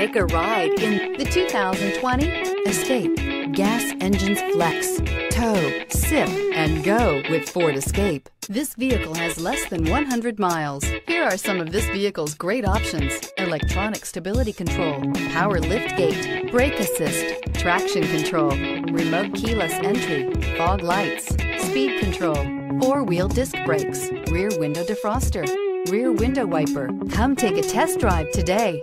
Take a ride in the 2020 Escape. Gas engines flex, tow, sip, and go with Ford Escape. This vehicle has less than 100 miles. Here are some of this vehicle's great options. Electronic stability control, power lift gate, brake assist, traction control, remote keyless entry, fog lights, speed control, four-wheel disc brakes, rear window defroster, rear window wiper. Come take a test drive today.